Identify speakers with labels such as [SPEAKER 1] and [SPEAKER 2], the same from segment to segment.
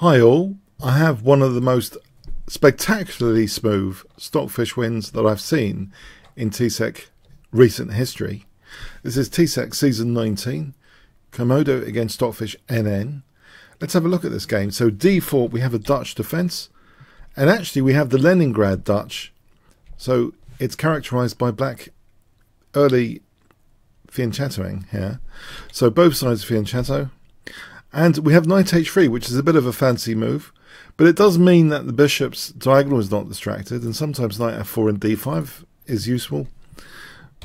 [SPEAKER 1] Hi all, I have one of the most spectacularly smooth stockfish wins that I've seen in TCEC recent history. This is TCEC season 19, Komodo against Stockfish NN. Let's have a look at this game. So d4 we have a Dutch defence and actually we have the Leningrad Dutch. So it's characterised by black early fianchettoing here. So both sides fianchetto and we have knight h3, which is a bit of a fancy move, but it does mean that the bishop's diagonal is not distracted, and sometimes knight f4 and d5 is useful.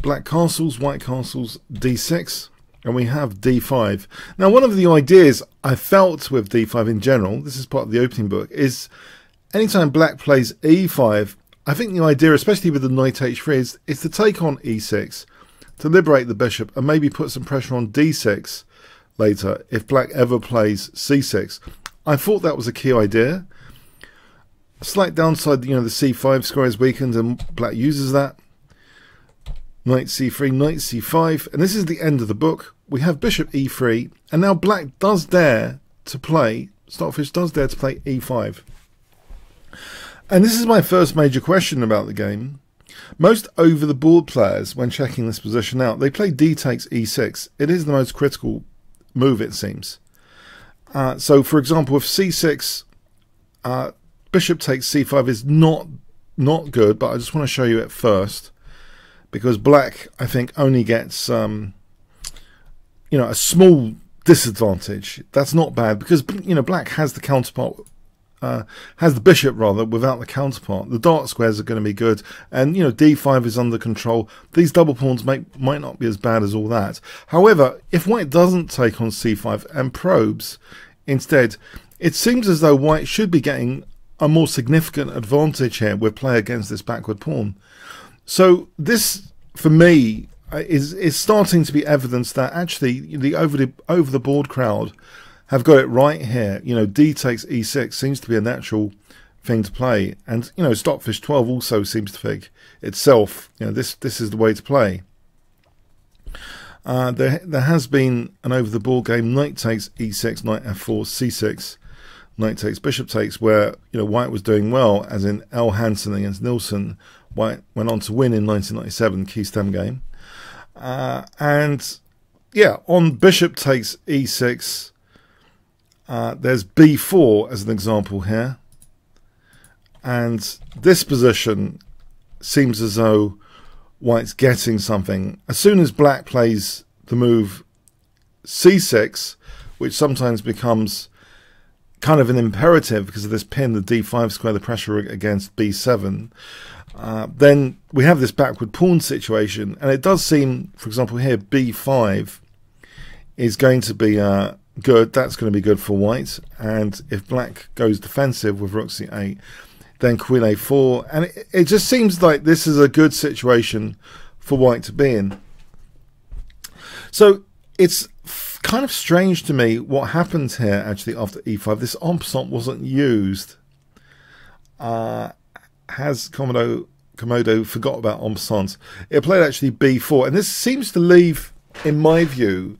[SPEAKER 1] Black castles, white castles, d6, and we have d5. Now, one of the ideas I felt with d5 in general, this is part of the opening book, is anytime black plays e5, I think the idea, especially with the knight h3, is, is to take on e6, to liberate the bishop, and maybe put some pressure on d6 later if black ever plays c6. I thought that was a key idea. Slight downside, you know, the c5 square is weakened and black uses that. Knight c3, knight c5, and this is the end of the book. We have bishop e3, and now black does dare to play, Stockfish does dare to play e5. And this is my first major question about the game. Most over the board players, when checking this position out, they play d takes e6. It is the most critical move, it seems. Uh, so, for example, with c6, uh, bishop takes c5 is not not good, but I just want to show you it first because black, I think, only gets um, you know a small disadvantage. That's not bad because you know black has the counterpart uh, has the bishop rather without the counterpart. The dark squares are going to be good, and you know d5 is under control. These double pawns make, might not be as bad as all that. However, if white doesn't take on c5 and probes instead, it seems as though white should be getting a more significant advantage here with play against this backward pawn. So this, for me, uh, is is starting to be evidence that actually the over the over the board crowd have got it right here. You know, D takes E6 seems to be a natural thing to play. And, you know, Stockfish 12 also seems to think itself, you know, this, this is the way to play. Uh, there, there has been an over the board game, knight takes e6, knight f4, c6, knight takes, bishop takes, where you know white was doing well, as in L. Hansen against Nilsson. White went on to win in 1997 key stem game, uh, and yeah, on bishop takes e6, uh, there's b4 as an example here. And this position seems as though white's getting something. As soon as black plays the move c6, which sometimes becomes kind of an imperative because of this pin, the d5 square, the pressure against b7, uh, then we have this backward pawn situation. And it does seem, for example, here b5 is going to be uh, good. That's going to be good for white. And if black goes defensive with rook c8, then queen a4. And it, it just seems like this is a good situation for white to be in. So it's kind of strange to me what happens here actually after e5. This en wasn't used. Uh, has Komodo, Komodo forgot about en? It played actually b4. And this seems to leave, in my view,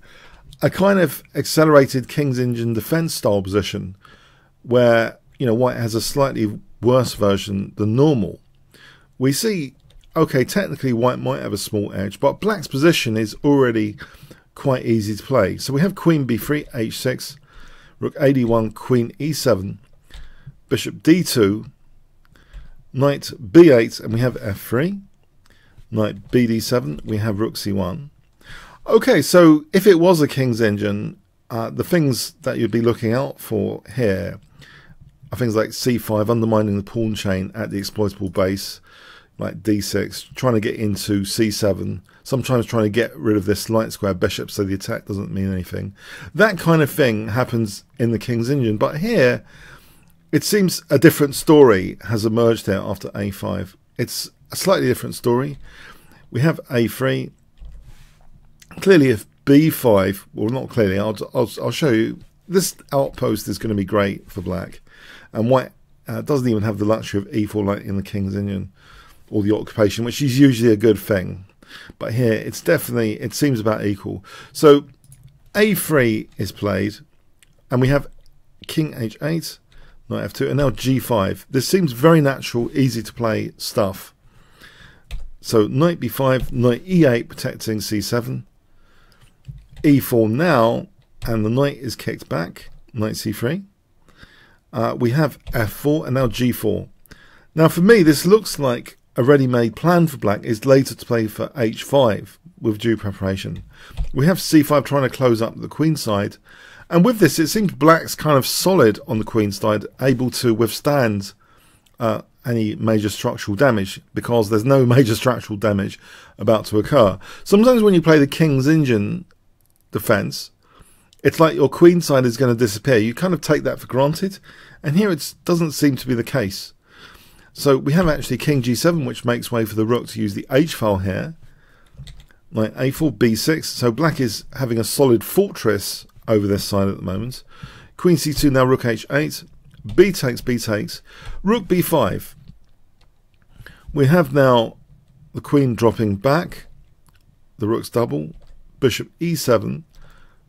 [SPEAKER 1] a kind of accelerated King's Indian defense style position where, you know, White has a slightly worse version than normal. We see, okay, technically White might have a small edge, but Black's position is already quite easy to play. So we have Queen B3, H6, Rook A1, Queen E7, Bishop D2, Knight B8, and we have F3. Knight BD7, we have Rook C1. Okay, so if it was a King's Indian, uh, the things that you'd be looking out for here are things like c5, undermining the pawn chain at the exploitable base, like d6, trying to get into c7, sometimes trying to get rid of this light square bishop so the attack doesn't mean anything. That kind of thing happens in the King's Indian, but here it seems a different story has emerged here after a5. It's a slightly different story. We have a3, clearly if b5, well not clearly, I'll, I'll, I'll show you, this outpost is going to be great for black. And white uh, doesn't even have the luxury of e4 like in the King's Indian or the occupation, which is usually a good thing. But here, it's definitely, it seems about equal. So a3 is played, and we have king h8, knight f2, and now g5. This seems very natural, easy to play stuff. So knight b5, knight e8 protecting c7, e4 now, and the knight is kicked back, knight c3. Uh, we have f4 and now g4. Now for me this looks like a ready-made plan for black is later to play for h5 with due preparation. We have c5 trying to close up the queen side and with this it seems black's kind of solid on the queen side able to withstand uh, any major structural damage because there's no major structural damage about to occur. Sometimes when you play the king's Indian defense it's like your queen side is going to disappear. You kind of take that for granted, and here it doesn't seem to be the case. So we have actually king g7, which makes way for the rook to use the h file here. Like a4, b6. So black is having a solid fortress over this side at the moment. Queen c2, now rook h8. b takes, b takes. Rook b5. We have now the queen dropping back. The rook's double. Bishop e7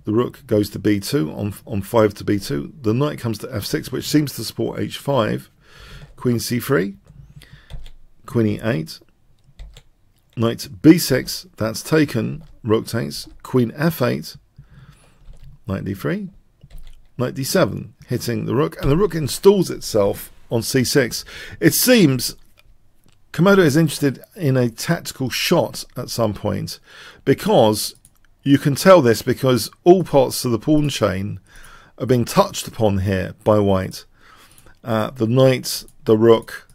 [SPEAKER 1] the rook goes to b2 on, on 5 to b2. The knight comes to f6, which seems to support h5. Queen c3. Queen e8. Knight b6, that's taken. Rook takes. Queen f8. Knight d3. Knight d7, hitting the rook. And the rook installs itself on c6. It seems Komodo is interested in a tactical shot at some point because you can tell this because all parts of the pawn chain are being touched upon here by white. Uh, the knight, the rook.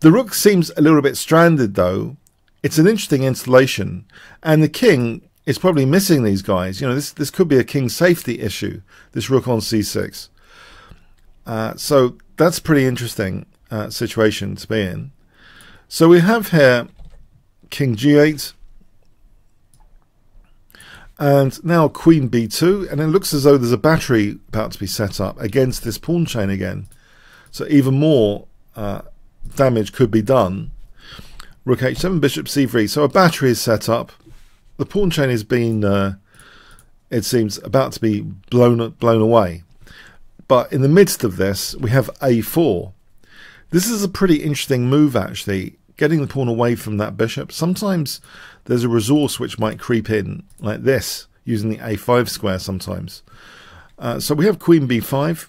[SPEAKER 1] The rook seems a little bit stranded though. It's an interesting installation. And the king is probably missing these guys. You know, this, this could be a king safety issue, this rook on c6. Uh, so that's pretty interesting uh, situation to be in. So we have here king g8, and now queen b2, and it looks as though there's a battery about to be set up against this pawn chain again. So even more uh, damage could be done. Rook h7, bishop c3. So a battery is set up. The pawn chain is being, uh, it seems, about to be blown blown away. But in the midst of this, we have a4. This is a pretty interesting move, actually, getting the pawn away from that bishop. Sometimes there's a resource which might creep in like this using the a5 square sometimes. Uh, so we have queen b5,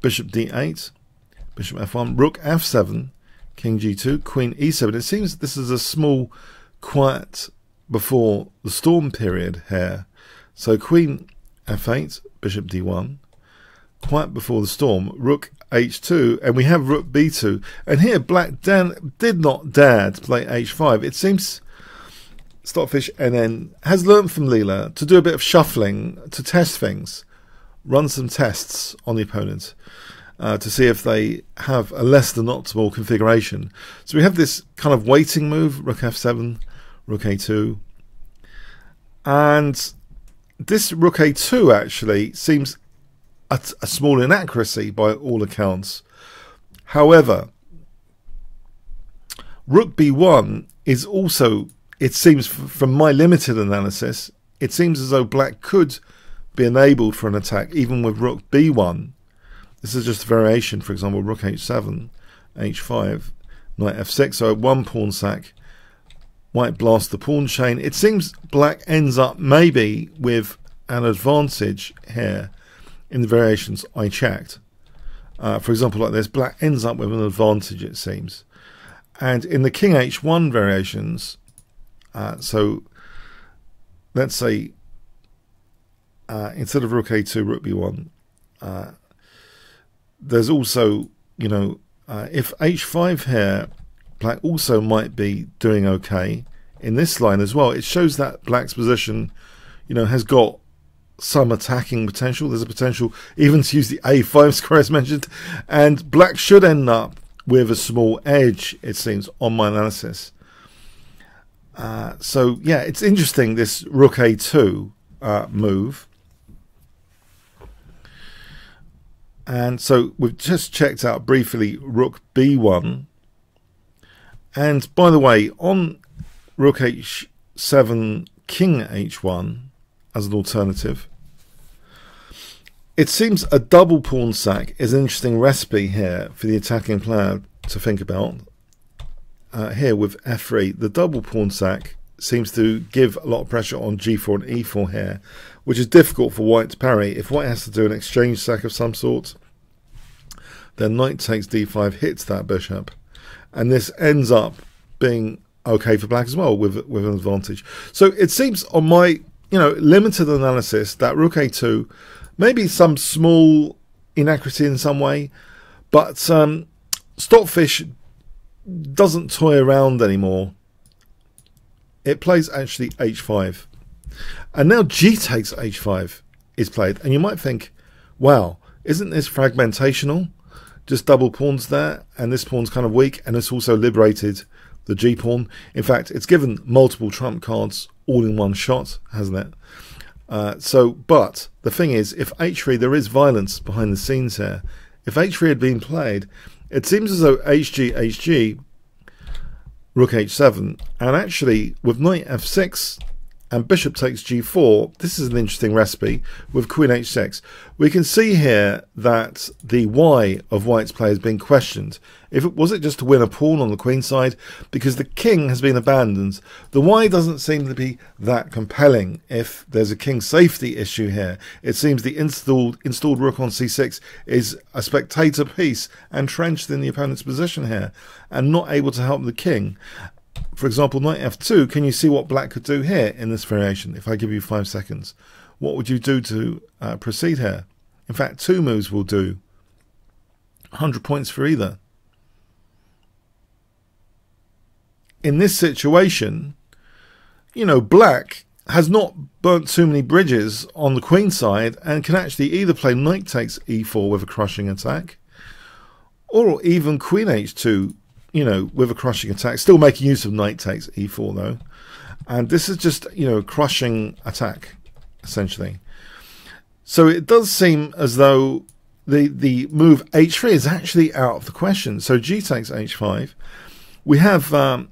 [SPEAKER 1] bishop d8, bishop f1, rook f7, king g2, queen e7. It seems this is a small quiet before the storm period here. So queen f8, bishop d1, quiet before the storm, rook h2, and we have rook b2. And here black dan did not dare to play h5. It seems Stockfish then has learned from Leela to do a bit of shuffling to test things, run some tests on the opponent uh, to see if they have a less than optimal configuration. So we have this kind of waiting move, rook f7, rook a2, and this rook a2 actually seems a, a small inaccuracy by all accounts. However, rook b1 is also it seems, from my limited analysis, it seems as though black could be enabled for an attack even with rook b1. This is just a variation, for example, rook h7, h5, knight f6. So one pawn sack, white blasts the pawn chain. It seems black ends up maybe with an advantage here in the variations I checked. Uh, for example, like this, black ends up with an advantage, it seems. And in the king h1 variations, uh, so let's say uh, instead of rook a2, rook b1, uh, there's also, you know, uh, if h5 here, black also might be doing okay in this line as well. It shows that black's position, you know, has got some attacking potential. There's a potential even to use the a5 square as mentioned. And black should end up with a small edge, it seems, on my analysis. Uh, so yeah, it's interesting this Rook A2 uh, move. And so we've just checked out briefly Rook B1. And by the way, on Rook H7, King H1 as an alternative, it seems a double pawn sack is an interesting recipe here for the attacking player to think about. Uh, here with f3, the double pawn sack seems to give a lot of pressure on g4 and e4 here, which is difficult for white to parry. If white has to do an exchange sack of some sort, then knight takes d5 hits that bishop, and this ends up being okay for black as well with with an advantage. So it seems on my you know limited analysis that rook a2 maybe some small inaccuracy in some way, but um, Stockfish doesn't toy around anymore. It plays actually h5. And now g takes h5 is played. And you might think, wow, isn't this fragmentational? Just double pawns there, and this pawn's kind of weak, and it's also liberated the g pawn. In fact, it's given multiple trump cards all in one shot, hasn't it? Uh, so, but the thing is, if h3, there is violence behind the scenes here. If h3 had been played, it seems as though hg, hg, rook h7, and actually with knight f6, and bishop takes g4, this is an interesting recipe with queen h6. We can see here that the why of white's play has been questioned. If it was it just to win a pawn on the queen side, because the king has been abandoned, the why doesn't seem to be that compelling if there's a king safety issue here. It seems the installed installed rook on c6 is a spectator piece entrenched in the opponent's position here and not able to help the king for example, knight f2, can you see what black could do here in this variation? If I give you five seconds, what would you do to uh, proceed here? In fact, two moves will do. 100 points for either. In this situation, you know, black has not burnt too many bridges on the queen side and can actually either play knight takes e4 with a crushing attack or even queen h2 you know, with a crushing attack, still making use of knight takes e4 though. And this is just, you know, a crushing attack, essentially. So it does seem as though the, the move h3 is actually out of the question. So g takes h5. We have um,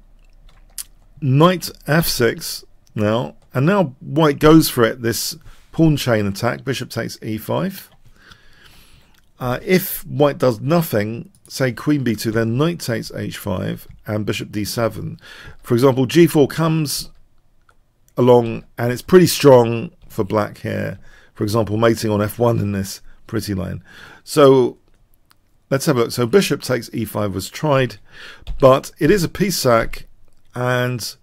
[SPEAKER 1] knight f6 now, and now white goes for it, this pawn chain attack, bishop takes e5. Uh, if white does nothing, say queen b2, then knight takes h5 and bishop d7. For example, g4 comes along and it's pretty strong for black here. For example, mating on f1 in this pretty line. So let's have a look. So bishop takes e5 was tried, but it is a piece sack. And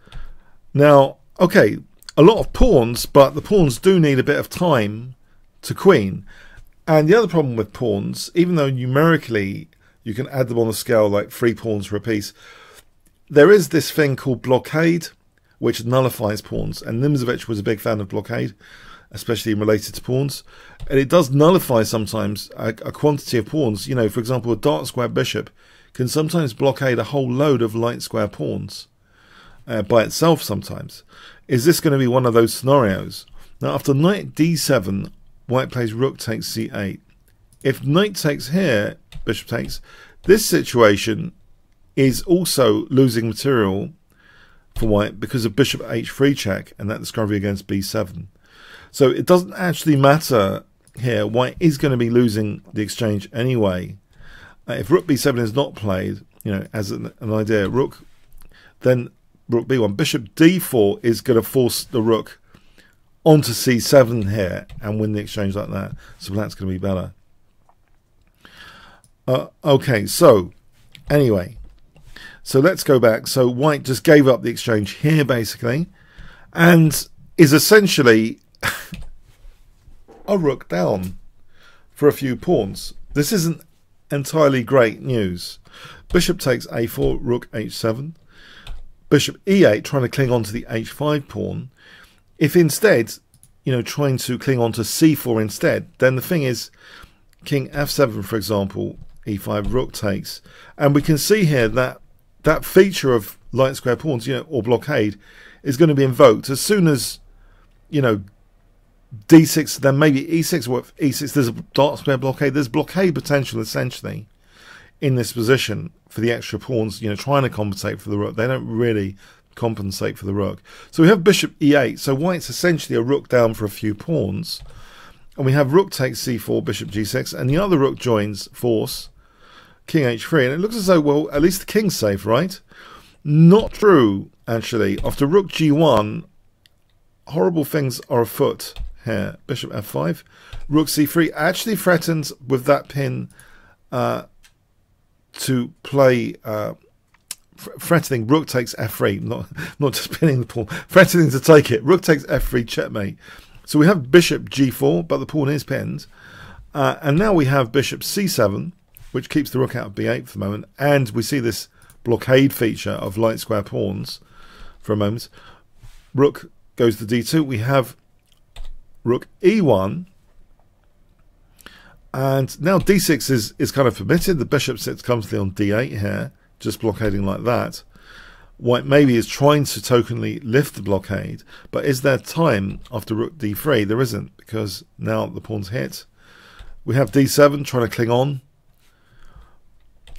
[SPEAKER 1] now, okay, a lot of pawns, but the pawns do need a bit of time to queen. And the other problem with pawns, even though numerically you can add them on the scale like three pawns for a piece, there is this thing called blockade, which nullifies pawns. And Nimzowitsch was a big fan of blockade, especially related to pawns. And it does nullify sometimes a, a quantity of pawns. You know, for example, a dark square bishop can sometimes blockade a whole load of light square pawns uh, by itself sometimes. Is this going to be one of those scenarios? Now, after knight d7, white plays rook takes c8. If knight takes here, bishop takes, this situation is also losing material for white because of bishop h3 check and that discovery against b7. So it doesn't actually matter here. White is going to be losing the exchange anyway. Uh, if rook b7 is not played, you know, as an, an idea, rook, then rook b1. Bishop d4 is going to force the rook onto c7 here and win the exchange like that. So that's going to be better. Uh, okay, so anyway, so let's go back. So White just gave up the exchange here, basically, and is essentially a rook down for a few pawns. This isn't entirely great news. Bishop takes a4, rook h7. Bishop e8, trying to cling on to the h5 pawn. If instead, you know, trying to cling on to c4 instead, then the thing is, king f7, for example, e5, rook takes. And we can see here that that feature of light square pawns, you know, or blockade, is going to be invoked as soon as, you know, d6, then maybe e6, or e6, there's a dark square blockade. There's blockade potential, essentially, in this position for the extra pawns, you know, trying to compensate for the rook. They don't really compensate for the rook. So we have bishop e8. So white's essentially a rook down for a few pawns. and we have rook takes c4, bishop g6, and the other rook joins force, king h3, and it looks as though, well, at least the king's safe, right? Not true, actually. After rook g1, horrible things are afoot here. Bishop f5, rook c3 actually threatens with that pin uh, to play... Uh, threatening rook takes f3, not not just pinning the pawn, threatening to take it. Rook takes f3, checkmate. So we have bishop g4, but the pawn is pinned. Uh, and now we have bishop c7, which keeps the rook out of b8 for the moment. And we see this blockade feature of light square pawns for a moment. Rook goes to d2. We have rook e1. And now d6 is, is kind of permitted. The bishop sits comfortably on d8 here just blockading like that. White maybe is trying to tokenly lift the blockade, but is there time after rook d3? There isn't, because now the pawn's hit. We have d7 trying to cling on.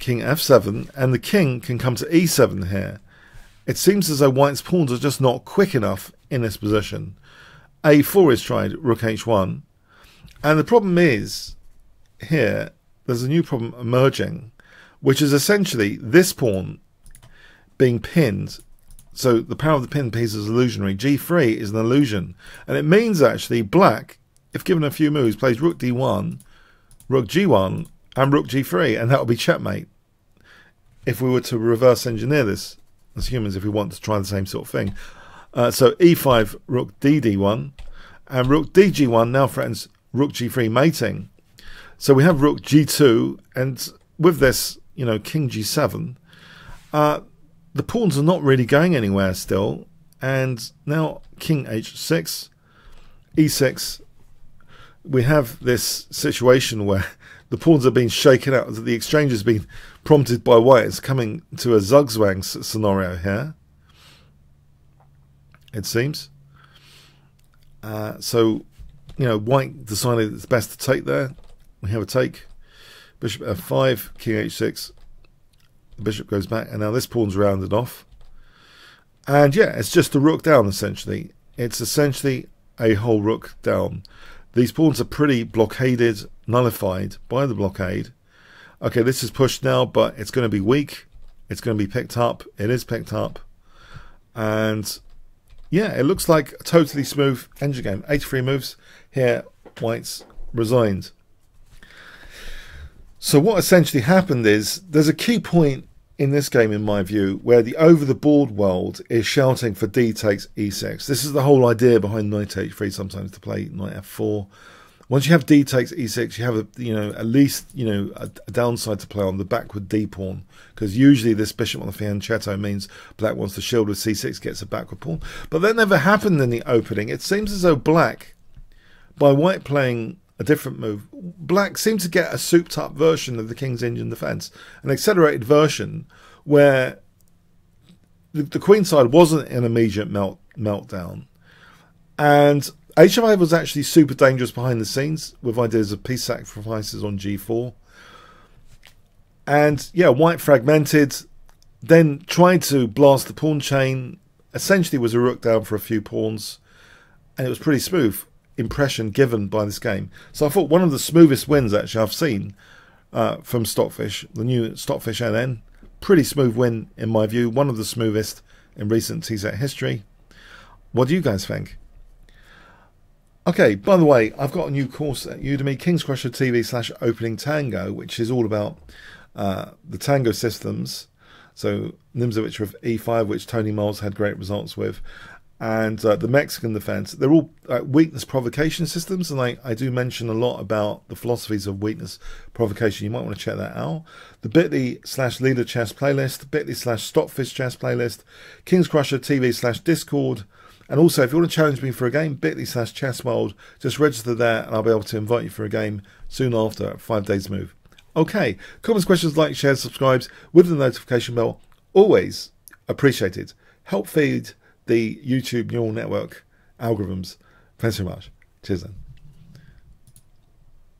[SPEAKER 1] King f7, and the king can come to e7 here. It seems as though white's pawns are just not quick enough in this position. a4 is tried, rook h1. And the problem is, here, there's a new problem emerging which is essentially this pawn being pinned. So the power of the pin piece is illusionary. G3 is an illusion. And it means actually black, if given a few moves, plays rook d1, rook g1, and rook g3, and that will be checkmate. If we were to reverse engineer this as humans, if we want to try the same sort of thing. Uh, so e5, rook d d1, and rook dg1 now threatens rook g3 mating. So we have rook g2, and with this, you know, king g7, uh, the pawns are not really going anywhere still. And now king h6, e6, we have this situation where the pawns are being shaken out. The exchange has been prompted by white. It's coming to a zugzwang scenario here, it seems. Uh, so, you know, white decided it's best to take there. We have a take. Bishop f5, king h6. The bishop goes back, and now this pawn's rounded off. And yeah, it's just a rook down, essentially. It's essentially a whole rook down. These pawns are pretty blockaded, nullified by the blockade. Okay, this is pushed now, but it's going to be weak. It's going to be picked up. It is picked up. And yeah, it looks like a totally smooth engine game. 83 moves. Here, White's resigned. So what essentially happened is there's a key point in this game, in my view, where the over-the-board world is shouting for d takes e6. This is the whole idea behind knight h3 sometimes to play knight f4. Once you have d takes e6, you have a, you know at least you know a, a downside to play on the backward d pawn because usually this bishop on the fianchetto means black wants to shield with c6, gets a backward pawn. But that never happened in the opening. It seems as though black, by white playing a different move. Black seemed to get a souped up version of the King's Indian defence, an accelerated version where the, the Queen side wasn't an immediate melt meltdown, and H5 was actually super dangerous behind the scenes with ideas of piece sacrifices on G4. And yeah, white fragmented, then tried to blast the pawn chain. Essentially, was a rook down for a few pawns, and it was pretty smooth impression given by this game. So I thought one of the smoothest wins actually I've seen uh, from Stockfish, the new Stockfish NN. Pretty smooth win in my view, one of the smoothest in recent TCEC history. What do you guys think? Okay, by the way, I've got a new course at Udemy, Kingscrusher TV slash Opening Tango, which is all about uh, the tango systems. So Nimzowitsch with E5, which Tony Miles had great results with, and uh, the Mexican defense, they're all uh, weakness provocation systems. And I, I do mention a lot about the philosophies of weakness provocation. You might want to check that out. The bit.ly slash Leela chess playlist, bit.ly slash stockfish chess playlist, Kingscrusher TV slash Discord. And also, if you want to challenge me for a game, bit.ly slash chess world, just register there and I'll be able to invite you for a game soon after five days move. Okay, comments, questions, like, shares, subscribes with the notification bell. Always appreciated. Help feed the YouTube neural network algorithms. Thanks so much. Cheers then.